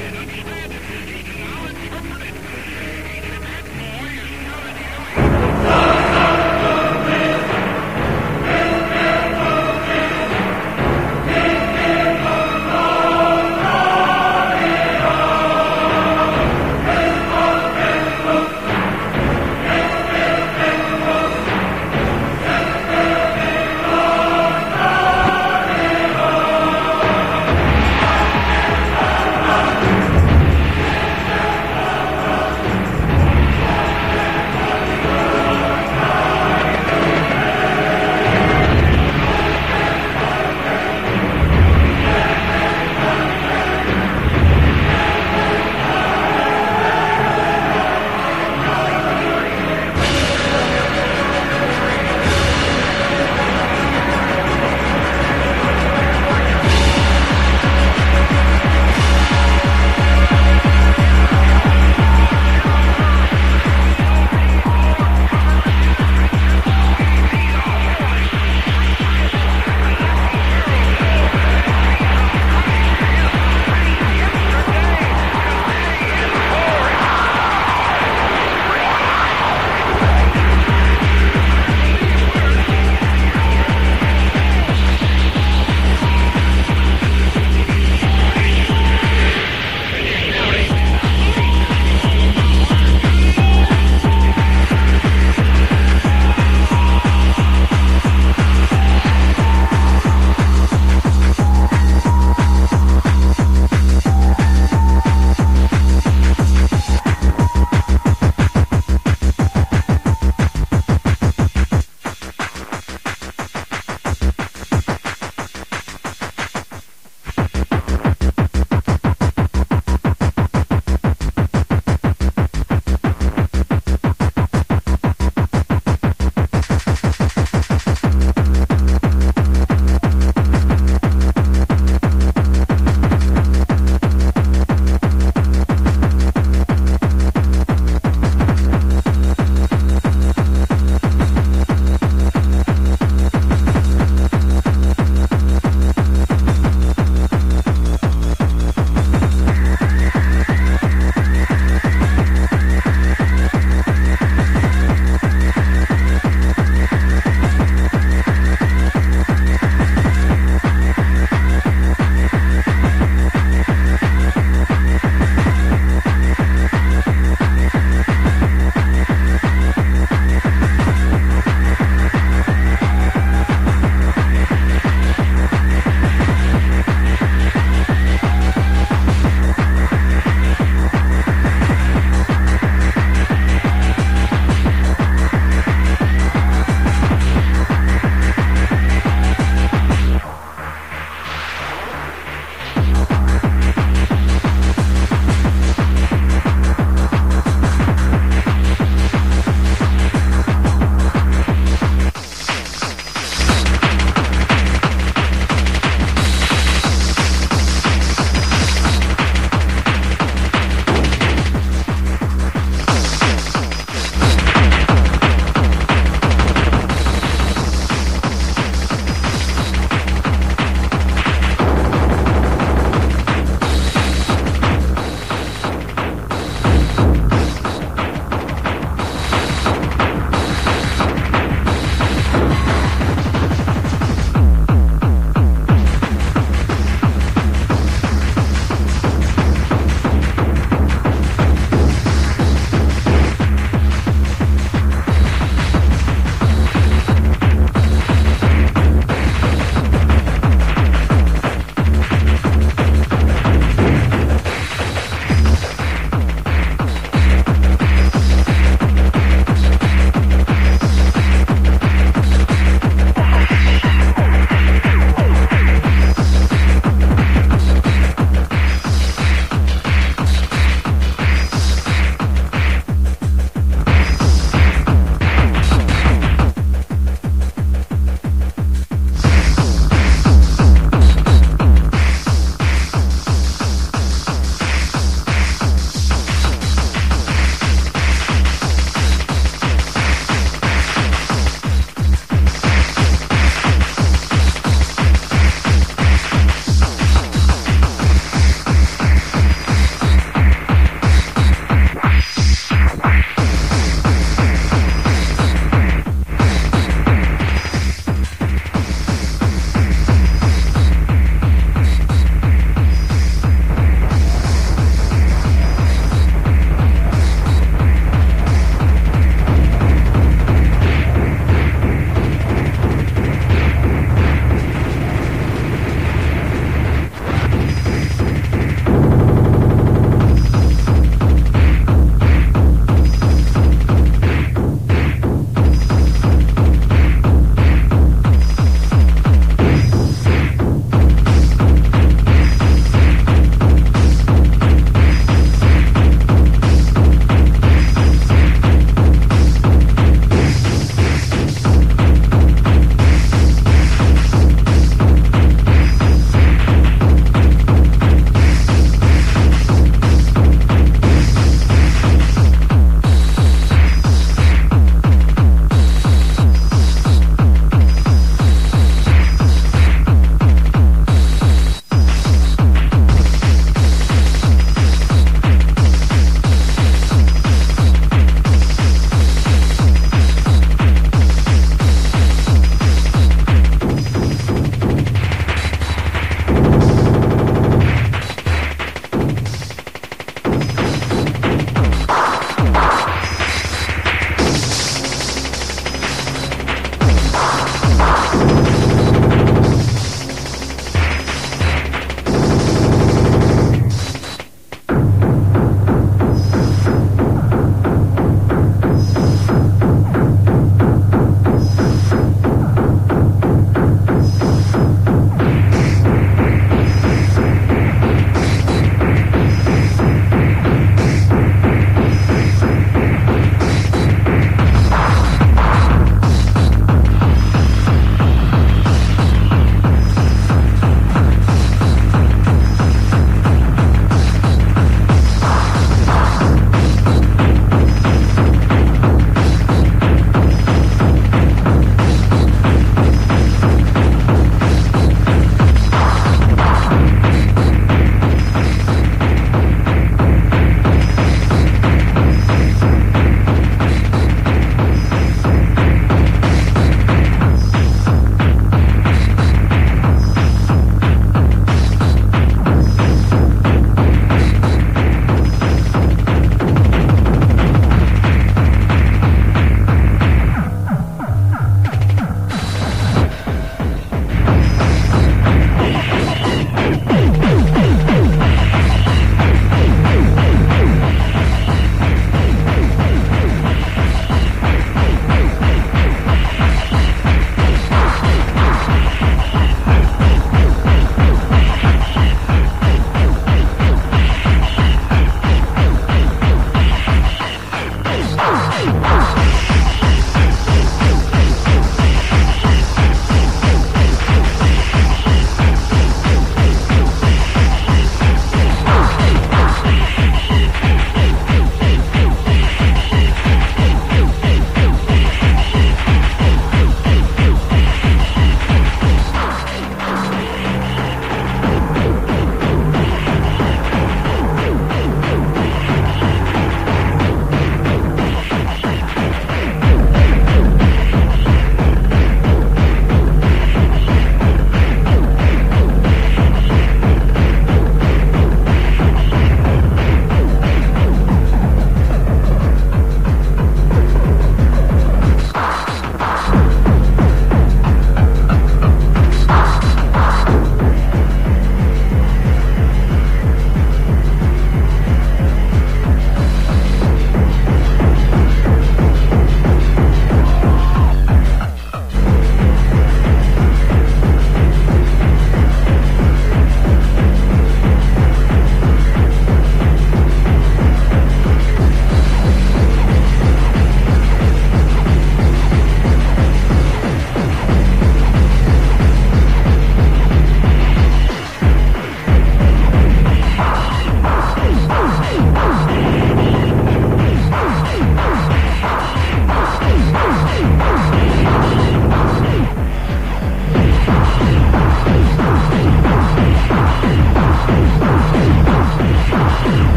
again, understand?